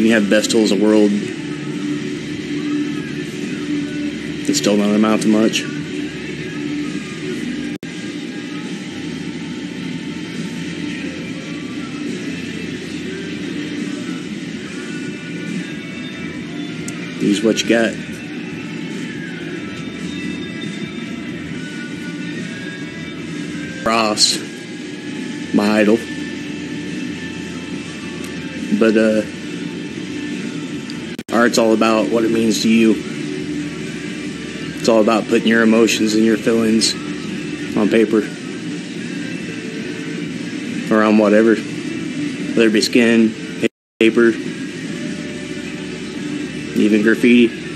You have best tools in the world. It still don't amount to much. Use what you got. Ross, my idol. But uh, art's all about what it means to you. It's all about putting your emotions and your feelings on paper or on whatever, whether it be skin, paper, even graffiti.